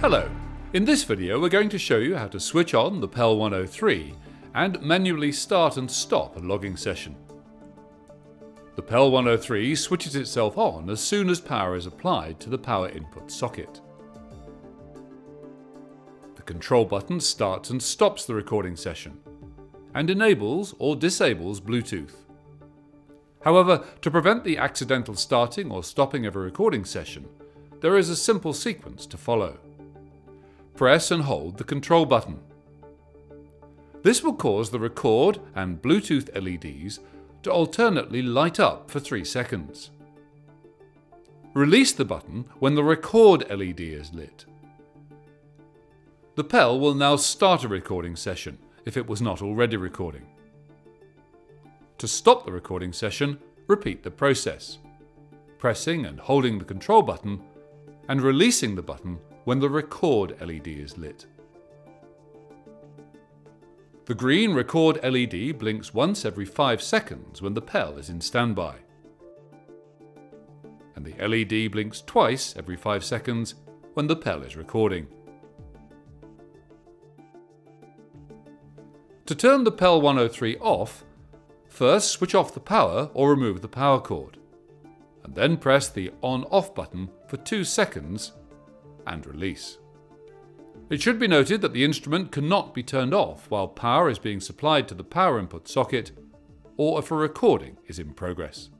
Hello! In this video we're going to show you how to switch on the PEL 103 and manually start and stop a logging session. The PEL 103 switches itself on as soon as power is applied to the power input socket. The control button starts and stops the recording session and enables or disables Bluetooth. However, to prevent the accidental starting or stopping of a recording session, there is a simple sequence to follow. Press and hold the control button. This will cause the record and Bluetooth LEDs to alternately light up for 3 seconds. Release the button when the record LED is lit. The PEL will now start a recording session if it was not already recording. To stop the recording session, repeat the process, pressing and holding the control button and releasing the button when the record LED is lit. The green record LED blinks once every 5 seconds when the PEL is in standby. And the LED blinks twice every 5 seconds when the PEL is recording. To turn the PEL 103 off, first switch off the power or remove the power cord, and then press the on-off button for 2 seconds and release. It should be noted that the instrument cannot be turned off while power is being supplied to the power input socket or if a recording is in progress.